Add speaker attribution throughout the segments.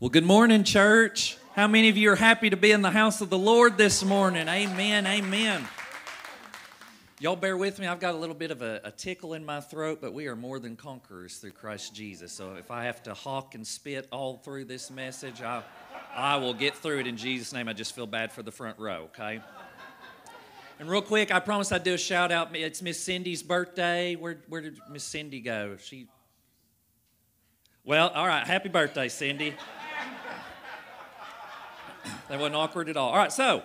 Speaker 1: Well, good morning, church. How many of you are happy to be in the house of the Lord this morning? Amen, amen. Y'all bear with me. I've got a little bit of a, a, tickle in my throat, but we are more than conquerors through Christ Jesus. So if I have to hawk and spit all through this message, I, I will get through it in Jesus' name. I just feel bad for the front row, okay? And real quick, I promised I'd do a shout out. It's Miss Cindy's birthday. Where, where did Miss Cindy go? She. Well, all right. Happy birthday, Cindy. That wasn't awkward at all. All right, so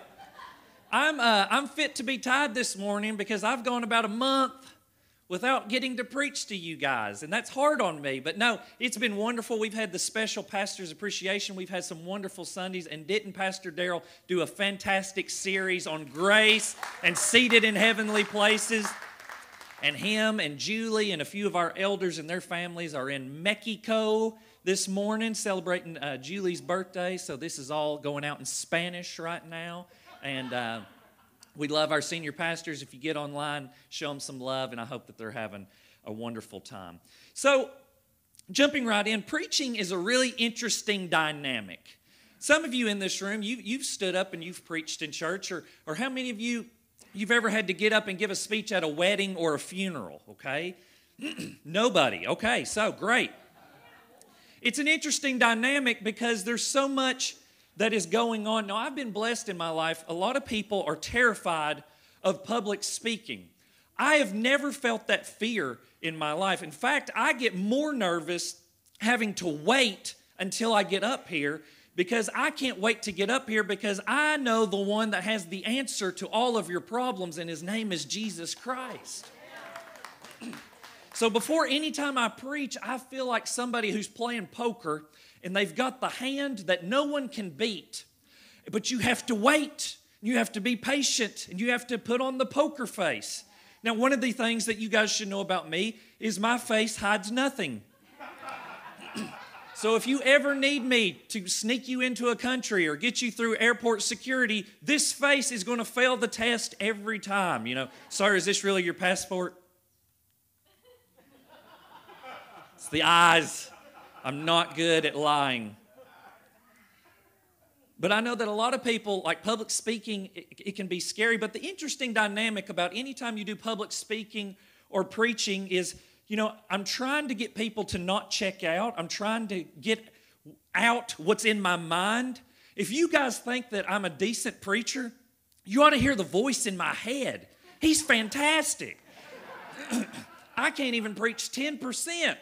Speaker 1: I'm, uh, I'm fit to be tied this morning because I've gone about a month without getting to preach to you guys, and that's hard on me. But no, it's been wonderful. We've had the special pastor's appreciation. We've had some wonderful Sundays, and didn't Pastor Daryl do a fantastic series on grace and seated in heavenly places? And him and Julie and a few of our elders and their families are in Mexico this morning celebrating uh, Julie's birthday. So this is all going out in Spanish right now. And uh, we love our senior pastors. If you get online, show them some love, and I hope that they're having a wonderful time. So, jumping right in, preaching is a really interesting dynamic. Some of you in this room, you, you've stood up and you've preached in church, or, or how many of you you've ever had to get up and give a speech at a wedding or a funeral, okay? Nobody. Okay, so great. It's an interesting dynamic because there's so much that is going on. Now, I've been blessed in my life. A lot of people are terrified of public speaking. I have never felt that fear in my life. In fact, I get more nervous having to wait until I get up here because I can't wait to get up here because I know the one that has the answer to all of your problems, and his name is Jesus Christ. So before any time I preach, I feel like somebody who's playing poker and they've got the hand that no one can beat. But you have to wait. You have to be patient and you have to put on the poker face. Now, one of the things that you guys should know about me is my face hides nothing. so, if you ever need me to sneak you into a country or get you through airport security, this face is going to fail the test every time. You know, sir, is this really your passport? It's the eyes. I'm not good at lying. But I know that a lot of people, like public speaking, it, it, can be scary. But the interesting dynamic about anytime you do public speaking or preaching is, you know, I'm trying to get people to not check out. I'm trying to get out what's in my mind. If you guys think that I'm a decent preacher, you ought to hear the voice in my head. He's fantastic. I can't even preach 10%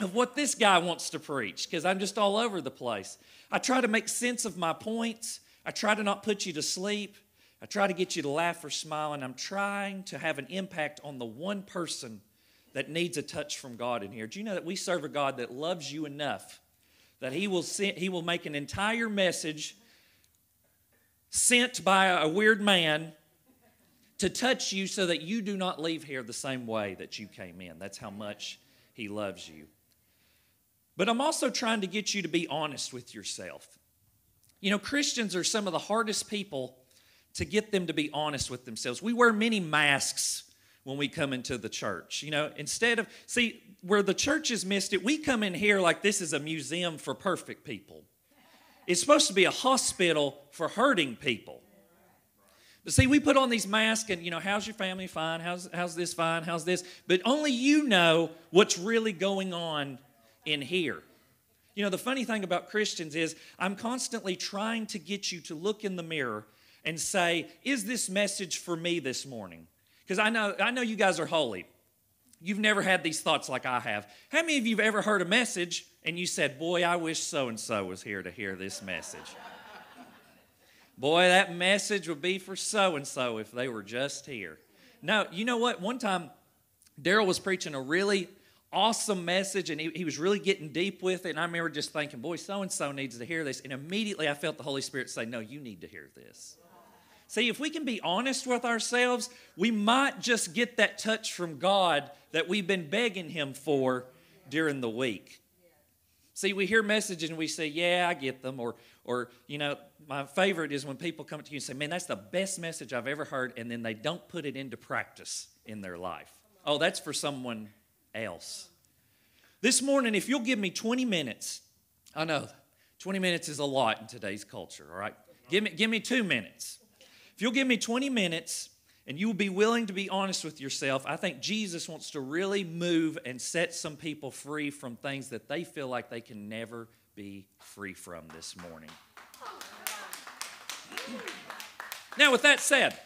Speaker 1: of what this guy wants to preach because I'm just all over the place. I try to make sense of my points. I try to not put you to sleep. I try to get you to laugh or smile, and I'm trying to have an impact on the one person that needs a touch from God in here. Do you know that we serve a God that loves you enough that He will send, He will make an entire message sent by a weird man to touch you so that you do not leave here the same way that you came in. That's how much He loves you. But I'm also trying to get you to be honest with yourself. You know, Christians are some of the hardest people to get them to be honest with themselves. We wear many masks when we come into the church. You know, instead of, see, where the church has missed it, we come in here like this is a museum for perfect people. It's supposed to be a hospital for hurting people. But see, we put on these masks and, you know, how's your family fine? How's, how's this fine? How's this? But only you know what's really going on in here. You know, the funny thing about Christians is I'm constantly trying to get you to look in the mirror and say, is this message for me this morning? Because I know, I know you guys are holy. You've never had these thoughts like I have. How many of you have ever heard a message and you said, Boy, I wish so and so was here to hear this message? Boy, that message would be for so and so if they were just here. No, you know what? One time, Daryl was preaching a really awesome message and he, he was really getting deep with it. And I remember just thinking, boy, so and so needs to hear this. And immediately I felt the Holy Spirit say, no, you need to hear this. See, if we can be honest with ourselves, we might just get that touch from God that we've been begging Him for during the week. See, we hear messages and we say, Yeah, I get them. Or, or, you know, my favorite is when people come to you and say, Man, that's the best message I've ever heard, and then they don't put it into practice in their life. Oh, that's for someone else. This morning, if you'll give me 20 minutes, I know 20 minutes is a lot in today's culture, all right? Give me, give me two minutes. If you'll give me 20 minutes and you will be willing to be honest with yourself, I think Jesus wants to really move and set some people free from things that they feel like they can never be free from this morning. Now, with that said,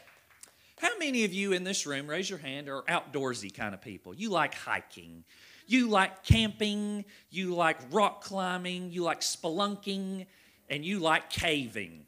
Speaker 1: how many of you in this room, raise your hand, are outdoorsy kind of people? You like hiking, you like camping, you like rock climbing, you like spelunking, and you like caving.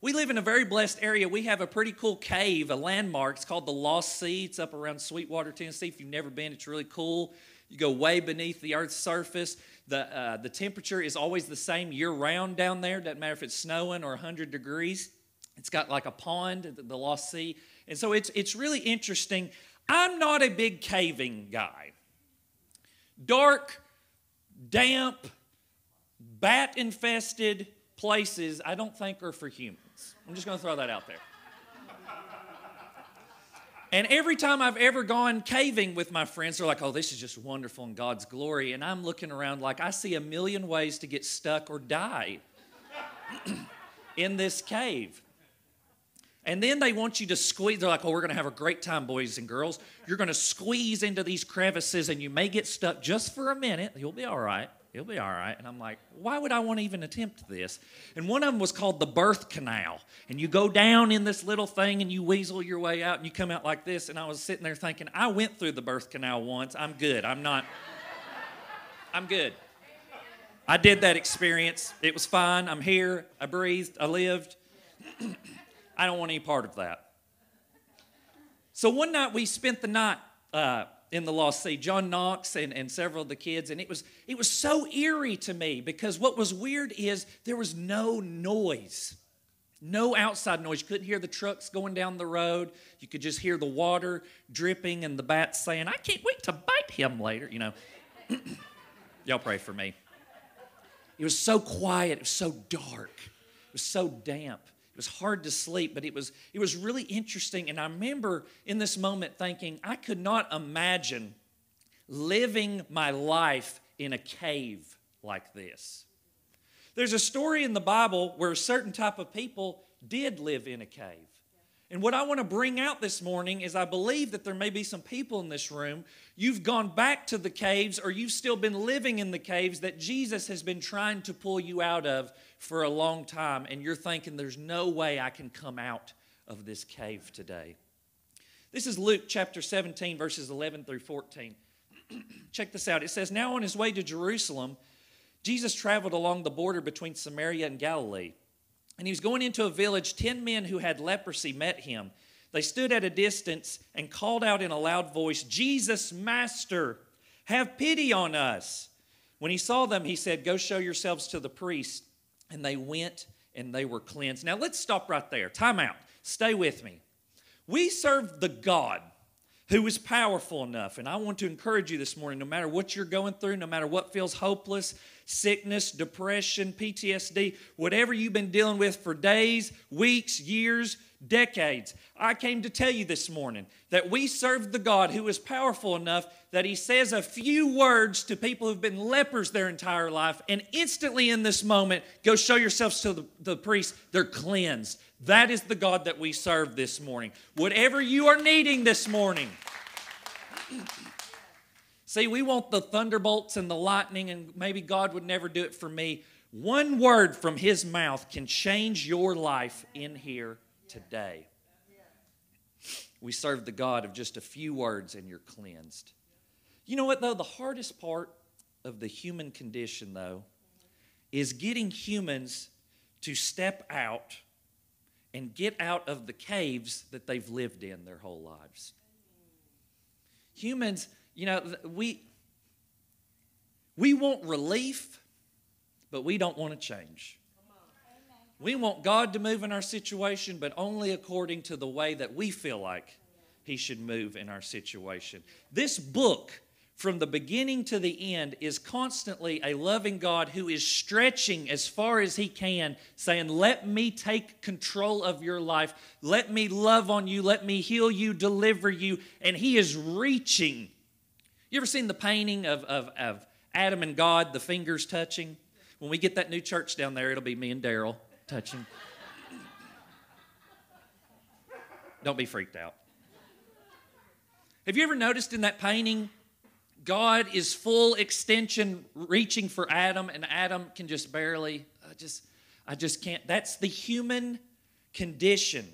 Speaker 1: We live in a very blessed area. We have a pretty cool cave, a landmark. It's called the Lost Sea. It's up around Sweetwater, Tennessee. If you've never been, it's really cool. You go way beneath the Earth's surface. The, uh, the temperature is always the same year round down there. Doesn't matter if it's snowing or 100 degrees. It's got like a pond, the Lost Sea. And so it's, it's really interesting. I'm not a big caving guy. Dark, damp, bat infested places, I don't think are for humans. I'm just going to throw that out there. And every time I've ever gone caving with my friends, they're like, oh, this is just wonderful in God's glory. And I'm looking around like I see a million ways to get stuck or die in this cave. And then they want you to squeeze. They're like, oh, we're going to have a great time, boys and girls. You're going to squeeze into these crevices and you may get stuck just for a minute. You'll be all right. You'll be all right. And I'm like, why would I want to even attempt this? And one of them was called the birth canal. And you go down in this little thing and you weasel your way out and you come out like this. And I was sitting there thinking, I went through the birth canal once. I'm good. I'm not, I'm good. I did that experience. It was fine. I'm here. I breathed. I lived. I don't want any part of that. So one night we spent the night. Uh, in the Lost Sea, John Knox and, and several of the kids, and it was it was so eerie to me because what was weird is there was no noise. No outside noise. You couldn't hear the trucks going down the road. You could just hear the water dripping and the bats saying, I can't wait to bite him later. You know. Y'all pray for me. It was so quiet, it was so dark, it was so damp. It was hard to sleep, but it was, it was really interesting. And I remember in this moment thinking, I could not imagine living my life in a cave like this. There's a story in the Bible where a certain type of people did live in a cave. And what I want to bring out this morning is I believe that there may be some people in this room, you've gone back to the caves or you've still been living in the caves that Jesus has been trying to pull you out of for a long time, and you're thinking, there's no way I can come out of this cave today. This is Luke chapter 17, verses 11 through 14. Check this out. It says, Now on his way to Jerusalem, Jesus traveled along the border between Samaria and Galilee. And he was going into a village. Ten men who had leprosy met him. They stood at a distance and called out in a loud voice, Jesus, Master, have pity on us. When he saw them, he said, Go show yourselves to the priest. And they went and they were cleansed. Now let's stop right there. Time out. Stay with me. We serve the God who is powerful enough. And I want to encourage you this morning no matter what you're going through, no matter what feels hopeless, sickness, depression, PTSD, whatever you've been dealing with for days, weeks, years, decades. I came to tell you this morning that we serve the God who is powerful enough that He says a few words to people who've been lepers their entire life, and instantly in this moment, go show yourselves to the, the priest, they're cleansed. That is the God that we serve this morning. Whatever you are needing this morning, See, we want the thunderbolts and the lightning, and maybe God would never do it for me. One word from His mouth can change your life in here today. We serve the God of just a few words and you're cleansed. You know what, though? The hardest part of the human condition, though, is getting humans to step out and get out of the caves that they've lived in their whole lives. Humans you know, we, we want relief, but we don't want to change. We want God to move in our situation, but only according to the way that we feel like He should move in our situation. This book from the beginning to the end is constantly a loving God who is stretching as far as He can, saying, Let me take control of your life. Let me love on you. Let me heal you, deliver you. And He is reaching you ever seen the painting of, of, of Adam and God, the fingers touching? when we get that new church down there, it'll be me and Daryl touching. Don't be freaked out. Have you ever noticed in that painting, God is full extension reaching for Adam, and Adam can just barely, I just, I just can't. That's the human condition.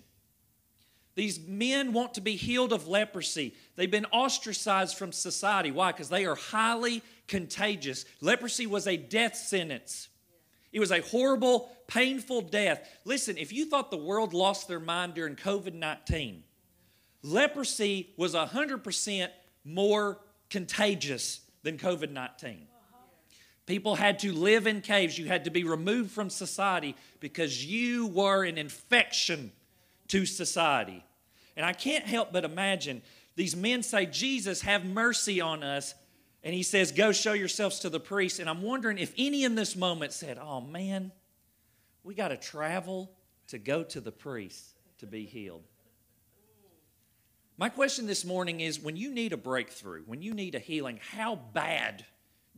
Speaker 1: These men want to be healed of leprosy. They've been ostracized from society. Why? Because they are highly contagious. Leprosy was a death sentence. It was a horrible, painful death. Listen, if you thought the world lost their mind during COVID 19, leprosy was 100% more contagious than COVID 19. People had to live in caves. You had to be removed from society because you were an infection to society. And I can't help but imagine these men say, Jesus, have mercy on us. And he says, Go show yourselves to the priest. And I'm wondering if any in this moment said, Oh man, we got to travel to go to the priest to be healed. My question this morning is when you need a breakthrough, when you need a healing, how bad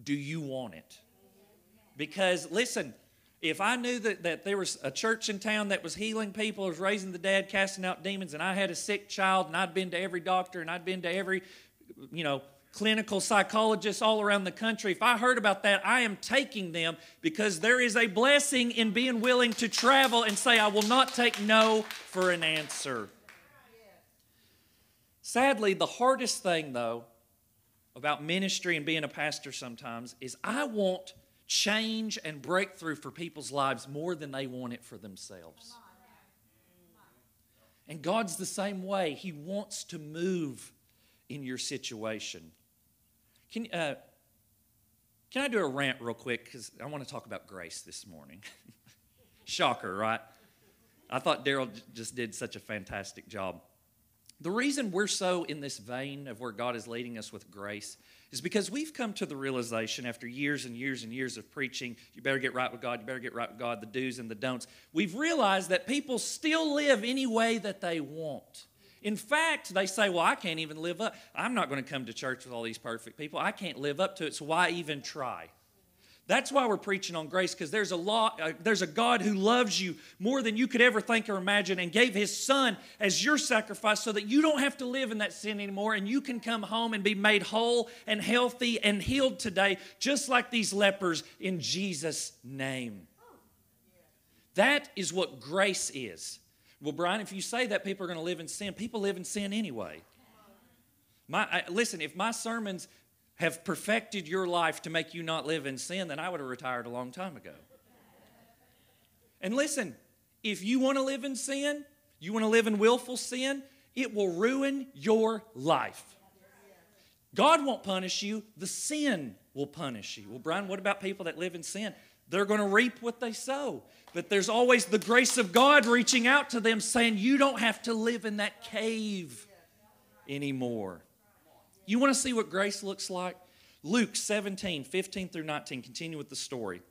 Speaker 1: do you want it? Because listen, if I knew that, that there was a church in town that was healing people, was raising the dead, casting out demons, and I had a sick child, and I'd been to every doctor, and I'd been to every, you know, clinical psychologist all around the country, if I heard about that, I am taking them because there is a blessing in being willing to travel and say, I will not take no for an answer. Sadly, the hardest thing, though, about ministry and being a pastor sometimes is I want change and breakthrough for people's lives more than they want it for themselves. And God's the same way. He wants to move in your situation. Can, uh, can I do a rant real quick? Because I want to talk about grace this morning. Shocker, right? I thought Daryl just did such a fantastic job. The reason we're so in this vein of where God is leading us with grace is because we've come to the realization after years and years and years of preaching, you better get right with God, you better get right with God, the do's and the don'ts. We've realized that people still live any way that they want. In fact, they say, Well, I can't even live up. I'm not going to come to church with all these perfect people. I can't live up to it, so why even try? That's why we're preaching on grace because there's a law, uh, there's a God who loves you more than you could ever think or imagine and gave his son as your sacrifice so that you don't have to live in that sin anymore and you can come home and be made whole and healthy and healed today just like these lepers in Jesus name. That is what grace is. Well, Brian, if you say that people are going to live in sin, people live in sin anyway. My, I, listen, if my sermons have perfected your life to make you not live in sin, then I would have retired a long time ago. And listen, if you want to live in sin, you want to live in willful sin, it will ruin your life. God won't punish you, the sin will punish you. Well, Brian, what about people that live in sin? They're going to reap what they sow. But there's always the grace of God reaching out to them saying, You don't have to live in that cave anymore. You want to see what grace looks like? Luke 17, 15 through 19, continue with the story.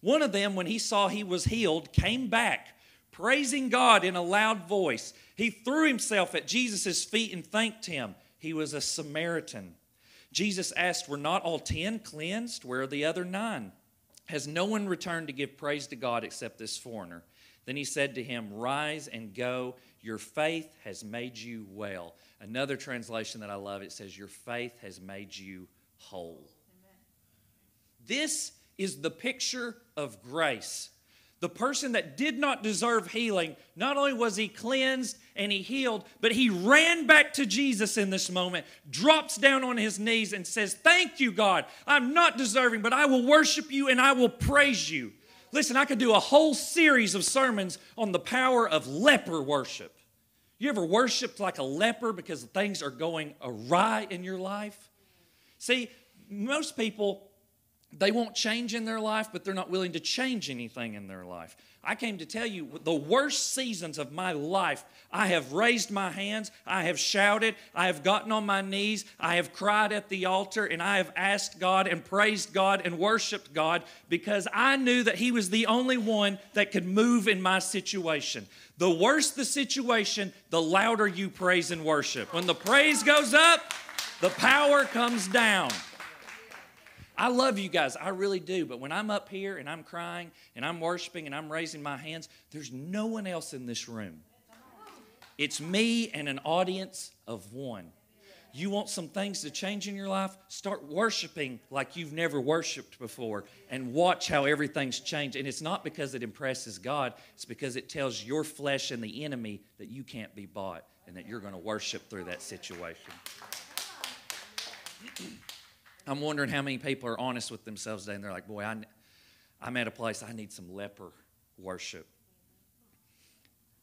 Speaker 1: One of them, when he saw he was healed, came back, praising God in a loud voice. He threw himself at Jesus' feet and thanked him. He was a Samaritan. Jesus asked, Were not all ten cleansed? Where are the other nine? Has no one returned to give praise to God except this foreigner? Then he said to him, Rise and go. Your faith has made you well. Another translation that I love, it says, Your faith has made you whole. Amen. This is the picture of grace. The person that did not deserve healing, not only was he cleansed and he healed, but he ran back to Jesus in this moment, drops down on his knees, and says, Thank you, God. I'm not deserving, but I will worship you and I will praise you. Listen, I could do a whole series of sermons on the power of leper worship. You ever worshiped like a leper because things are going awry in your life? See, most people, they want change in their life, but they're not willing to change anything in their life. I came to tell you the worst seasons of my life, I have raised my hands, I have shouted, I have gotten on my knees, I have cried at the altar, and I have asked God and praised God and worshiped God because I knew that He was the only one that could move in my situation. The worse the situation, the louder you praise and worship. When the praise goes up, the power comes down. I love you guys, I really do. But when I'm up here and I'm crying and I'm worshiping and I'm raising my hands, there's no one else in this room. It's me and an audience of one. You want some things to change in your life? Start worshiping like you've never worshiped before and watch how everything's changed. And it's not because it impresses God, it's because it tells your flesh and the enemy that you can't be bought and that you're going to worship through that situation. I'm wondering how many people are honest with themselves today and they're like, boy, I, I'm at a place I need some leper worship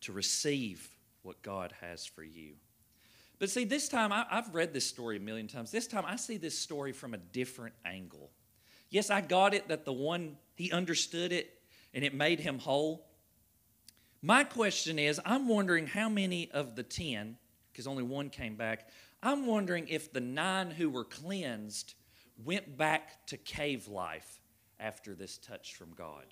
Speaker 1: to receive what God has for you. But see, this time, I, have read this story a million times. This time, I see this story from a different angle. Yes, I got it that the one, he understood it and it made him whole. My question is I'm wondering how many of the 10, because only one came back, I'm wondering if the nine who were cleansed went back to cave life after this touch from God.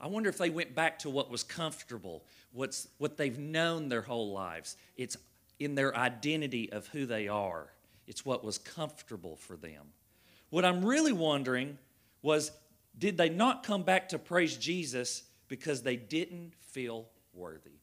Speaker 1: I wonder if they went back to what was comfortable, what's, what they've known their whole lives. It's in their identity of who they are, it's what was comfortable for them. What I'm really wondering was did they not come back to praise Jesus because they didn't feel worthy?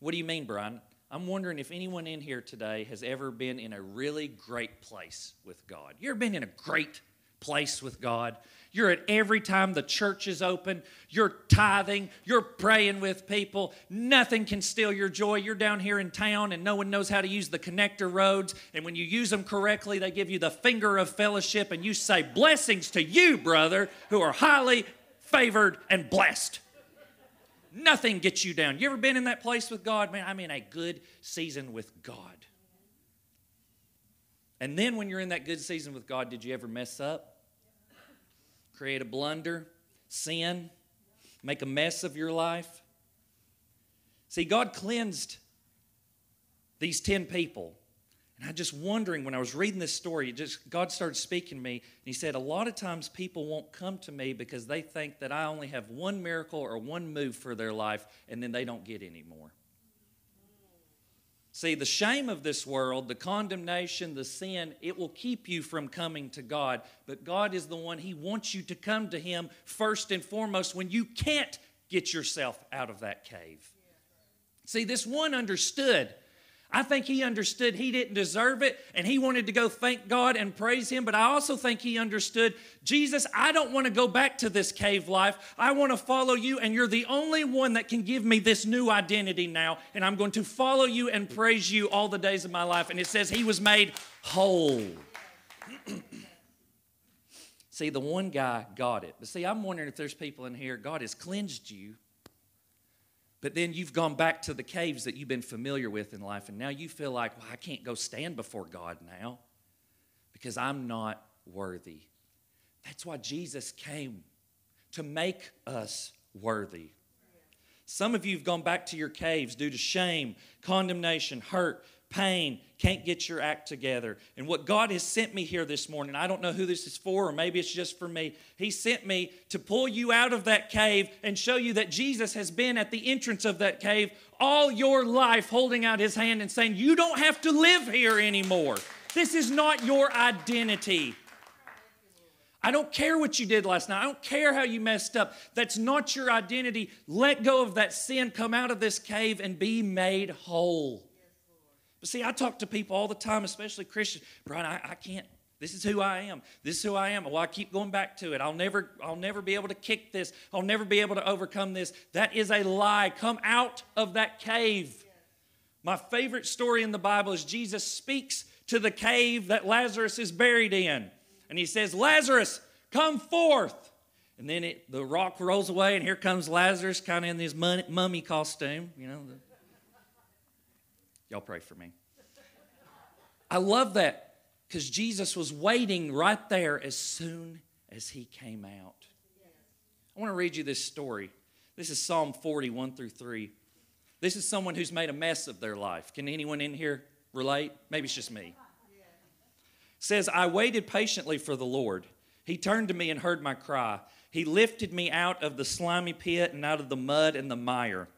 Speaker 1: What do you mean, Brian? I'm wondering if anyone in here today has ever been in a really great place with God. You ever been in a great place with God? You're at every time the church is open. You're tithing. You're praying with people. Nothing can steal your joy. You're down here in town and no one knows how to use the connector roads. And when you use them correctly, they give you the finger of fellowship and you say, Blessings to you, brother, who are highly favored and blessed. Nothing gets you down. You ever been in that place with God? Man, I'm in a good season with God. And then when you're in that good season with God, did you ever mess up? create a blunder, sin, make a mess of your life. See, God cleansed these 10 people. And I just wondering when I was reading this story, just God started speaking to me, and He said, A lot of times people won't come to me because they think that I only have one miracle or one move for their life, and then they don't get any more. See, the shame of this world, the condemnation, the sin, it will keep you from coming to God. But God is the one, He wants you to come to Him first and foremost when you can't get yourself out of that cave. See, this one understood I think he understood he didn't deserve it and he wanted to go thank God and praise him. But I also think he understood Jesus, I don't want to go back to this cave life. I want to follow you, and you're the only one that can give me this new identity now. And I'm going to follow you and praise you all the days of my life. And it says he was made whole. see, the one guy got it. But see, I'm wondering if there's people in here, God has cleansed you but then you've gone back to the caves that you've been familiar with in life, and now you feel like, well, I can't go stand before God now because I'm not worthy. That's why Jesus came to make us worthy. Some of you have gone back to your caves due to shame, condemnation, hurt, pain, can't get your act together. And what God has sent me here this morning, I don't know who this is for, or maybe it's just for me. He sent me to pull you out of that cave and show you that Jesus has been at the entrance of that cave all your life, holding out his hand and saying, You don't have to live here anymore. This is not your identity. I don't care what you did last night. I don't care how you messed up. That's not your identity. Let go of that sin, come out of this cave, and be made whole. But see, I talk to people all the time, especially Christians. Brian, I, I can't. This is who I am. This is who I am. Well, I keep going back to it. I'll never, I'll never be able to kick this. I'll never be able to overcome this. That is a lie. Come out of that cave. My favorite story in the Bible is Jesus speaks to the cave that Lazarus is buried in. And he says, Lazarus, come forth. And then it, the rock rolls away, and here comes Lazarus, kind of in this mummy costume, you know. The, Y'all pray for me. I love that because Jesus was waiting right there as soon as he came out. I want to read you this story. This is Psalm 40, 1 through 3. This is someone who's made a mess of their life. Can anyone in here relate? Maybe it's just me. It says, I waited patiently for the Lord. He turned to me and heard my cry. He lifted me out of the slimy pit and out of the mud and the mire.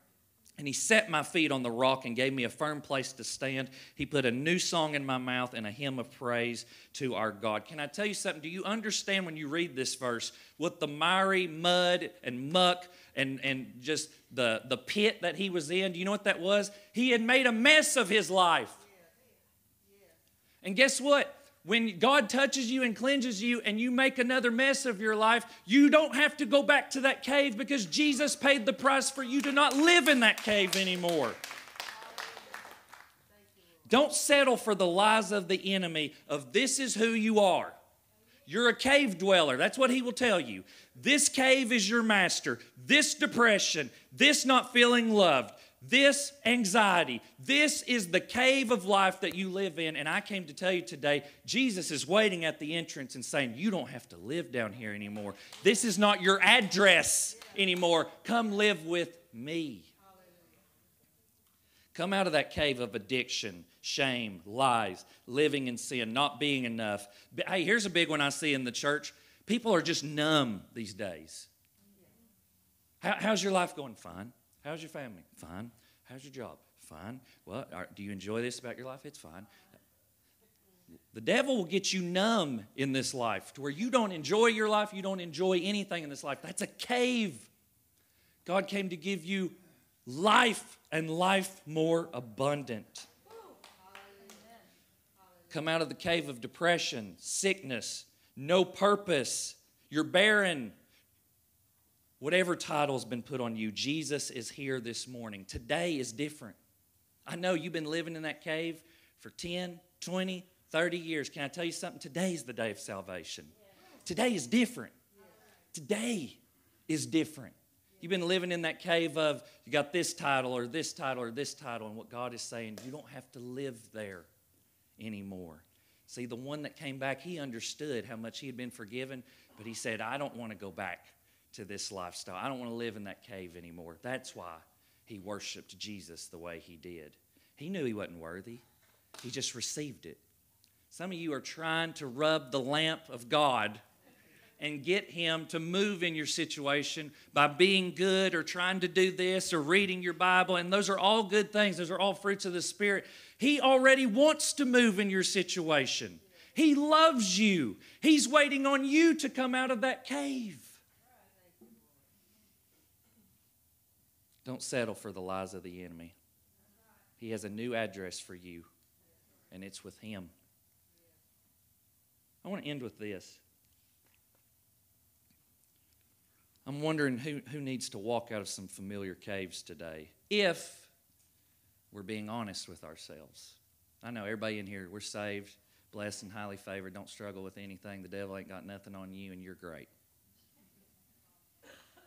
Speaker 1: And he set my feet on the rock and gave me a firm place to stand. He put a new song in my mouth and a hymn of praise to our God. Can I tell you something? Do you understand when you read this verse what the miry mud and muck and, and just the, the pit that he was in? Do you know what that was? He had made a mess of his life. And guess what? When God touches you and cleanses you and you make another mess of your life, you don't have to go back to that cave because Jesus paid the price for you to not live in that cave anymore. Don't settle for the lies of the enemy of this is who you are. You're a cave dweller. That's what he will tell you. This cave is your master. This depression, this not feeling loved, this anxiety, this is the cave of life that you live in. And I came to tell you today, Jesus is waiting at the entrance and saying, You don't have to live down here anymore. This is not your address anymore. Come live with me. Come out of that cave of addiction, shame, lies, living in sin, not being enough. Hey, here's a big one I see in the church people are just numb these days. How, how's your life going? Fine. How's your family? Fine. How's your job? Fine. Well, do you enjoy this about your life? It's fine. The devil will get you numb in this life to where you don't enjoy your life, you don't enjoy anything in this life. That's a cave. God came to give you life and life more abundant. Come out of the cave of depression, sickness, no purpose. You're barren. Whatever title's been put on you, Jesus is here this morning. Today is different. I know you've been living in that cave for 10, 20, 30 years. Can I tell you something? Today is the day of salvation. Today is different. Today is different. You've been living in that cave of you got this title or this title or this title, and what God is saying, you don't have to live there anymore. See, the one that came back, he understood how much he had been forgiven, but he said, I don't want to go back to this lifestyle. I don't want to live in that cave anymore. That's why he worshiped Jesus the way he did. He knew he wasn't worthy, he just received it. Some of you are trying to rub the lamp of God and get Him to move in your situation by being good or trying to do this or reading your Bible. And those are all good things, those are all fruits of the Spirit. He already wants to move in your situation. He loves you. He's waiting on you to come out of that cave. Don't settle for the lies of the enemy. He has a new address for you, and it's with Him. I want to end with this. I'm wondering who, who needs to walk out of some familiar caves today if we're being honest with ourselves. I know everybody in here, we're saved, blessed, and highly favored, don't struggle with anything. The devil ain't got nothing on you, and you're great.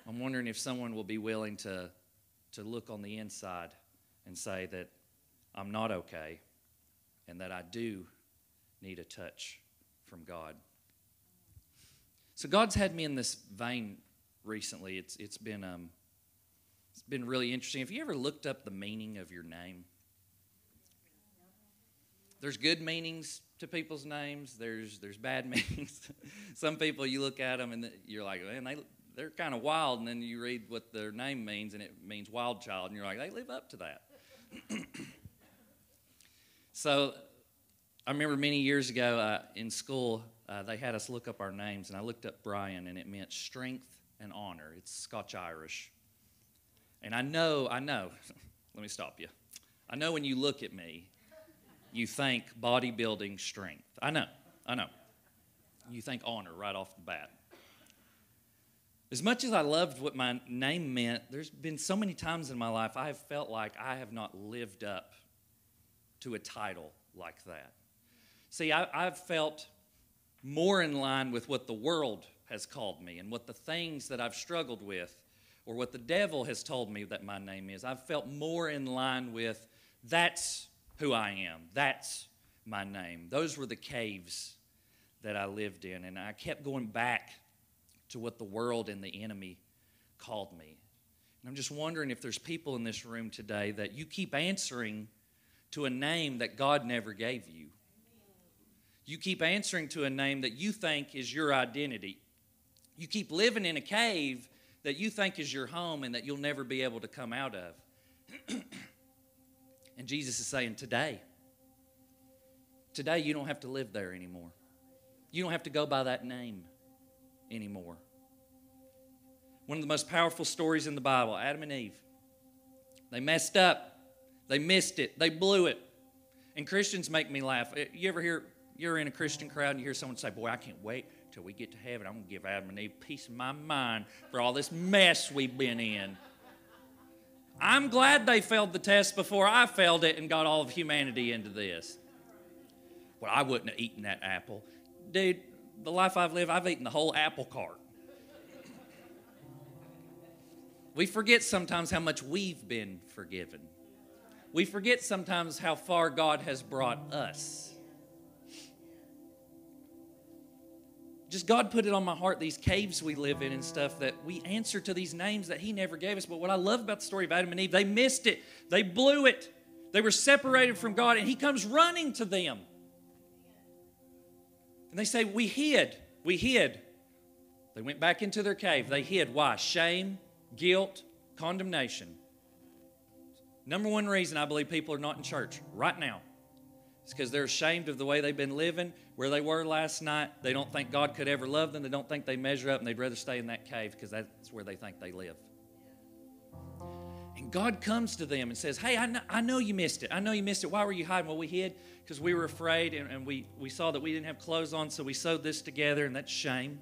Speaker 1: I'm wondering if someone will be willing to to look on the inside and say that I'm not okay and that I do need a touch from God. So God's had me in this vein recently. It's it's been um, it's been really interesting. Have you ever looked up the meaning of your name? There's good meanings to people's names. There's there's bad meanings. Some people you look at them and you're like, man, they they're kind of wild, and then you read what their name means, and it means wild child, and you're like, they live up to that. so I remember many years ago uh, in school, uh, they had us look up our names, and I looked up Brian, and it meant strength and honor. It's Scotch Irish. And I know, I know, let me stop you. I know when you look at me, you think bodybuilding strength. I know, I know. You think honor right off the bat. As much as I loved what my name meant, there's been so many times in my life I have felt like I have not lived up to a title like that. See, I, have felt more in line with what the world has called me and what the things that I've struggled with or what the devil has told me that my name is. I've felt more in line with that's who I am, that's my name. Those were the caves that I lived in, and I kept going back to what the world and the enemy called me. And I'm just wondering if there's people in this room today that you keep answering to a name that God never gave you. You keep answering to a name that you think is your identity. You keep living in a cave that you think is your home and that you'll never be able to come out of. and Jesus is saying, Today, today you don't have to live there anymore. You don't have to go by that name anymore. One of the most powerful stories in the Bible Adam and Eve. They messed up, they missed it, they blew it. And Christians make me laugh. Uh, you ever hear, you're in a Christian crowd and you hear someone say, Boy, I can't wait till we get to heaven. I'm going to give Adam and Eve piece of my mind for all this mess we've been in. I'm glad they failed the test before I failed it and got all of humanity into this. Well, I wouldn't have eaten that apple. Dude, the life I've lived, I've eaten the whole apple cart. We forget sometimes how much we've been forgiven. We forget sometimes how far God has brought us. Just God put it on my heart, these caves we live in and stuff, that we answer to these names that He never gave us. But what I love about the story of Adam and Eve, they missed it, they blew it, they were separated from God, and He comes running to them. And they say, We hid, we hid. They went back into their cave. They hid. Why? Shame, guilt, condemnation. Number one reason I believe people are not in church right now is because they're ashamed of the way they've been living, where they were last night. They don't think God could ever love them. They don't think they measure up, and they'd rather stay in that cave because that's where they think they live. And God comes to them and says, Hey, I know, I know you missed it. I know you missed it. Why were you hiding? Well, we hid because we were afraid and, and we, we saw that we didn't have clothes on, so we sewed this together, and that's shame.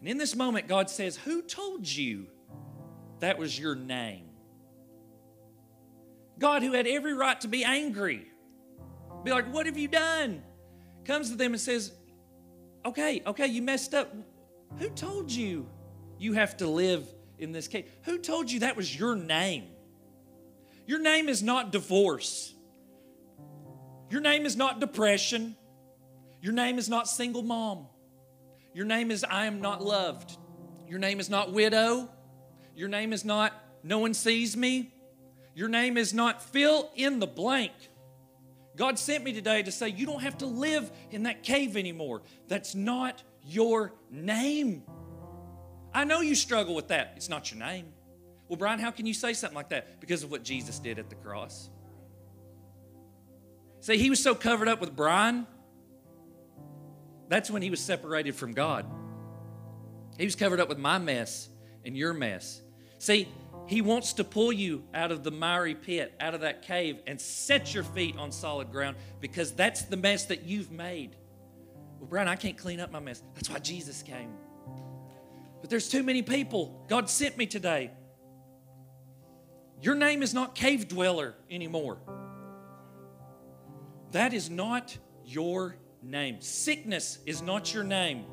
Speaker 1: And in this moment, God says, Who told you that was your name? God, who had every right to be angry, be like, What have you done? Comes to them and says, Okay, okay, you messed up. Who told you you have to live in this cave? Who told you that was your name? Your name is not divorce. Your name is not depression. Your name is not single mom. Your name is I am not loved. Your name is not widow. Your name is not no one sees me. Your name is not fill in the blank. God sent me today to say, you don't have to live in that cave anymore. That's not your name. I know you struggle with that. It's not your name. Well, Brian, how can you say something like that? Because of what Jesus did at the cross. See, he was so covered up with Brian, that's when he was separated from God. He was covered up with my mess and your mess. See, he wants to pull you out of the miry pit, out of that cave, and set your feet on solid ground because that's the mess that you've made. Well, Brian, I can't clean up my mess. That's why Jesus came. But there's too many people. God sent me today. Your name is not cave dweller anymore. That is not your name. Sickness is not your name.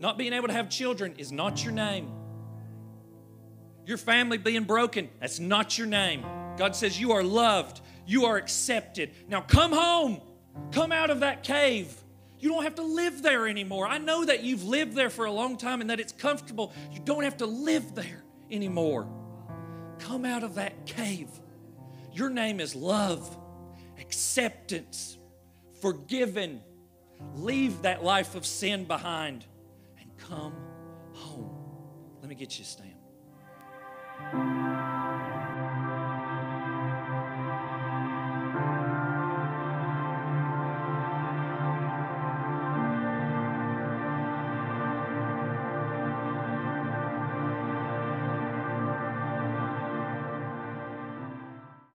Speaker 1: Not being able to have children is not your name your family being broken, that's not your name. God says you are loved, you are accepted. Now come home, come out of that cave. You don't have to live there anymore. I know that you've lived there for a long time and that it's comfortable. You don't have to live there anymore. Come out of that cave. Your name is love, acceptance, forgiven. Leave that life of sin behind and come home. Let me get you a stand.